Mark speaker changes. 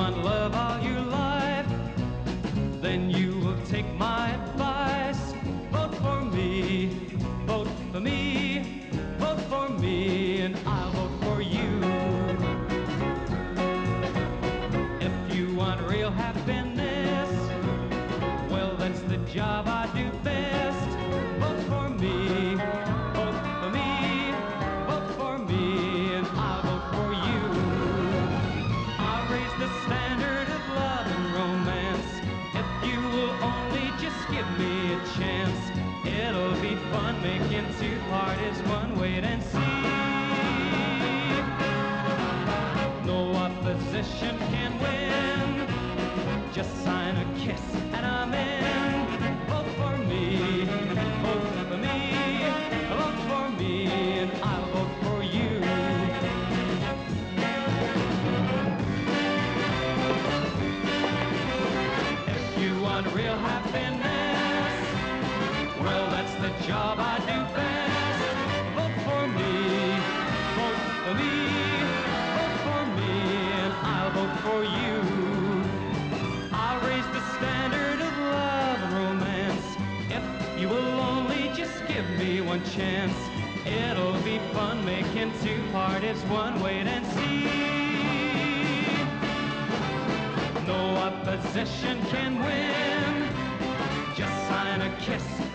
Speaker 1: want love all your life, then you will take my advice. Vote for me, vote for me, vote for me, and I'll vote for you. If you want real happiness, well, that's the job I do best. Opposition can win. Just sign a kiss and I'm in. Vote for me, vote for me, vote for me, and I'll vote for you. If you want real happiness, well, that's the job I chance. It'll be fun making two parties one. Wait and see. No opposition can win. Just sign a kiss